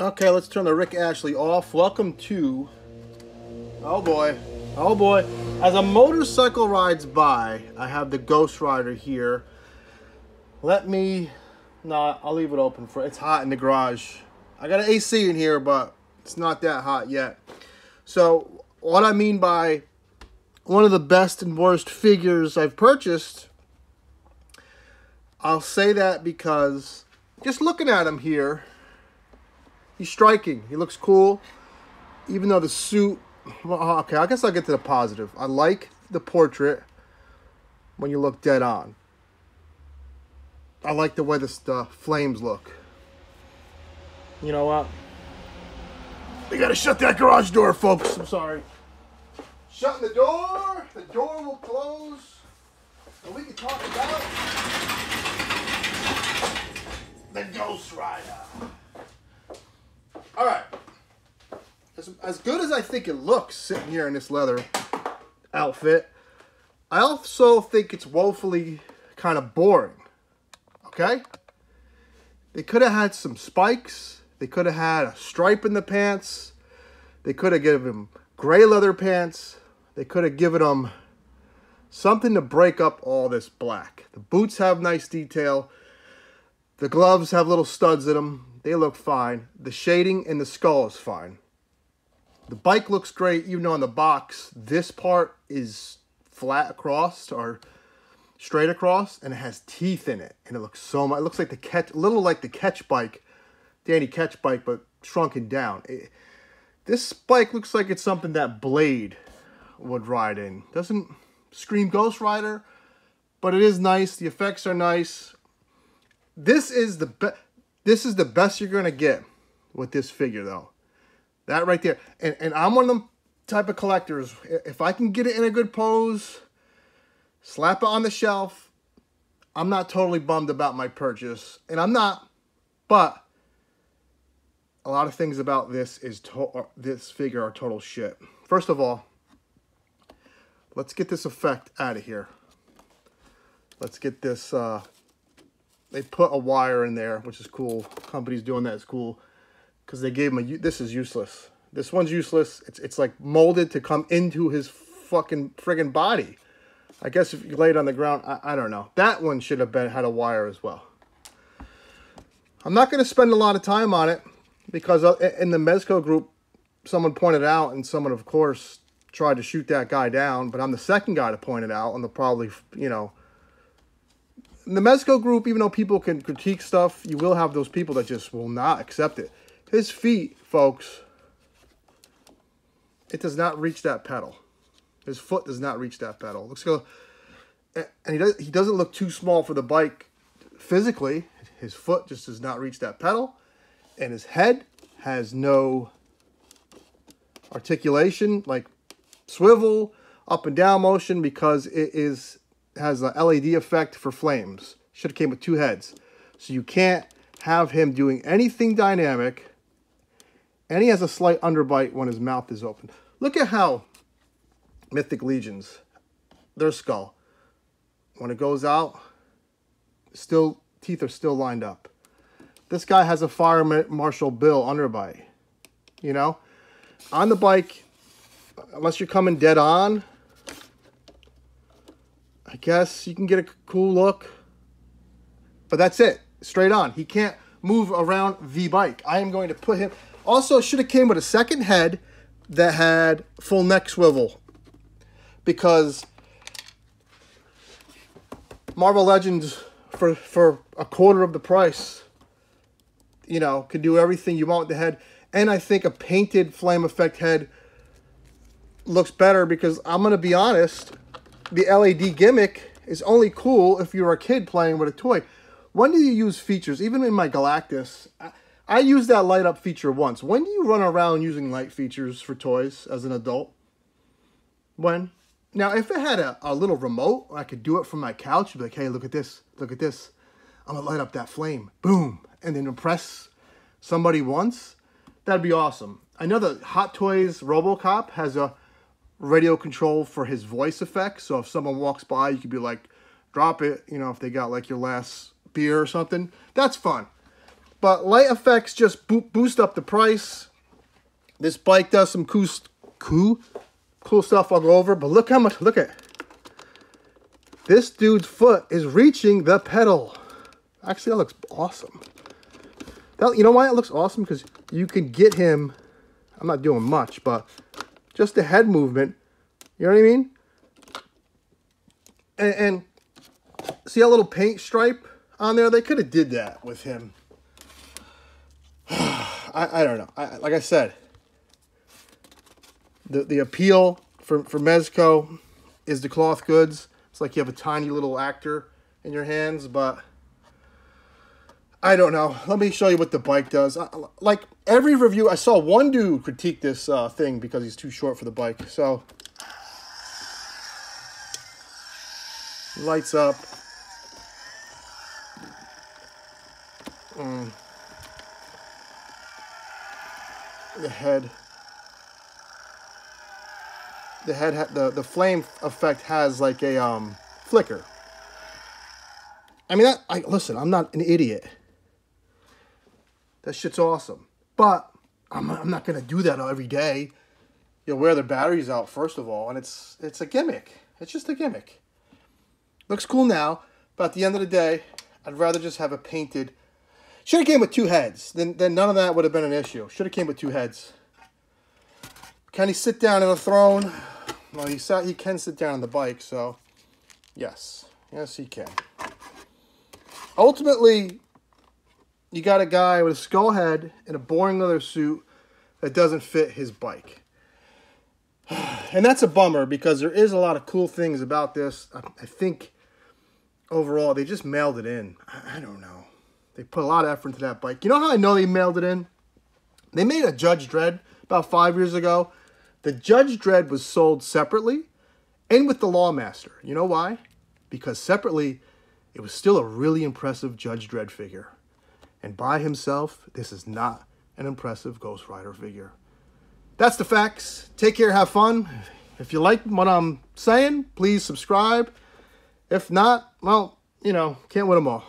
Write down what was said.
Okay, let's turn the Rick Astley off. Welcome to. Oh boy. Oh boy. As a motorcycle rides by, I have the Ghost Rider here. Let me. No, I'll leave it open for. It's hot in the garage. I got an AC in here, but it's not that hot yet. So, what I mean by one of the best and worst figures I've purchased, I'll say that because just looking at him here, he's striking. He looks cool. Even though the suit, well, uh, okay, I guess I'll get to the positive. I like the portrait when you look dead on. I like the way the, the flames look. You know what? We gotta shut that garage door, folks. I'm sorry. Shutting the door. The door will close. And we can talk about the Ghost Rider. All right. As, as good as I think it looks sitting here in this leather outfit, I also think it's woefully kind of boring. Okay? They could have had some spikes. They could have had a stripe in the pants. They could have given him gray leather pants. They could have given him something to break up all this black. The boots have nice detail. The gloves have little studs in them. They look fine. The shading in the skull is fine. The bike looks great, even though on the box, this part is flat across or straight across, and it has teeth in it. And it looks so much, it looks like the Ketch, a little like the Ketch bike, Danny Ketch bike, but shrunken down. It, this bike looks like it's something that Blade would ride in. Doesn't scream Ghost Rider, but it is nice. The effects are nice. This is the best. This is the best you're gonna get with this figure, though. That right there, and and I'm one of them type of collectors. If I can get it in a good pose, slap it on the shelf. I'm not totally bummed about my purchase, and I'm not, but a lot of things about this is to this figure are total shit. First of all, let's get this effect out of here. Let's get this, uh, they put a wire in there, which is cool. Company's doing that is cool. Because they gave him a, this is useless. This one's useless. It's, it's like molded to come into his fucking friggin' body. I guess if you lay it on the ground, I, I don't know. That one should have been had a wire as well. I'm not going to spend a lot of time on it because uh, in the Mezco group, someone pointed out, and someone, of course, tried to shoot that guy down, but I'm the second guy to point it out, and the probably, you know, the Mezco group, even though people can critique stuff, you will have those people that just will not accept it. His feet, folks, it does not reach that pedal. His foot does not reach that pedal. Looks go, and he does he doesn't look too small for the bike physically. His foot just does not reach that pedal, and his head has no articulation like swivel up and down motion because it is has a LED effect for flames. Should have came with two heads, so you can't have him doing anything dynamic. And he has a slight underbite when his mouth is open. Look at how Mythic Legions, their skull, when it goes out, still teeth are still lined up. This guy has a Fire Marshal Bill underbite. You know, on the bike, unless you're coming dead on, I guess you can get a cool look. But that's it, straight on. He can't move around the bike. I am going to put him. Also, should have came with a second head that had full neck swivel because Marvel Legends for for a quarter of the price, you know, can do everything you want with the head. And I think a painted flame effect head looks better because I'm gonna be honest, the LED gimmick is only cool if you're a kid playing with a toy. When do you use features? Even in my Galactus, I, I used that light up feature once. When do you run around using light features for toys as an adult? When? Now, if it had a, a little remote, I could do it from my couch. Be like, hey, look at this. Look at this. I'm to light up that flame. Boom. And then impress somebody once. That'd be awesome. I know the Hot Toys Robocop has a radio control for his voice effects. So if someone walks by, you could be like, drop it. You know, if they got like your last beer or something. That's fun. But light effects just bo boost up the price. This bike does some cool, cool, cool stuff I'll go over. But look how much, look at, this dude's foot is reaching the pedal. Actually, that looks awesome. That, you know why it looks awesome? Because you can get him, I'm not doing much, but just the head movement, you know what I mean? And, and see a little paint stripe on there? They could have did that with him. I, I don't know. I, like I said, the, the appeal for, for Mezco is the cloth goods. It's like you have a tiny little actor in your hands, but I don't know. Let me show you what the bike does. Like every review, I saw one dude critique this uh, thing because he's too short for the bike. So lights up. Mm. The head. The head, the the flame effect has like a um flicker. I mean that. I listen. I'm not an idiot. That shit's awesome. But I'm, I'm not going to do that every day. You'll wear the batteries out, first of all, and it's it's a gimmick. It's just a gimmick. Looks cool now, but at the end of the day, I'd rather just have it painted. Should have came with two heads. Then, then none of that would have been an issue. Should have came with two heads. Can he sit down in a throne? Well, he sat. He can sit down on the bike, so yes, yes, he can. Ultimately, you got a guy with a skull head and a boring leather suit that doesn't fit his bike. And that's a bummer because there is a lot of cool things about this. I, I think overall they just mailed it in. I, I don't know. They put a lot of effort into that bike. You know how I know they mailed it in? They made a Judge Dredd about five years ago. The Judge Dredd was sold separately and with the Lawmaster. You know why? Because separately, it was still a really impressive Judge Dredd figure. And by himself, this is not an impressive Ghost Rider figure. That's the facts. Take care, have fun. If you like what I'm saying, please subscribe. If not, well, you know, can't win them all.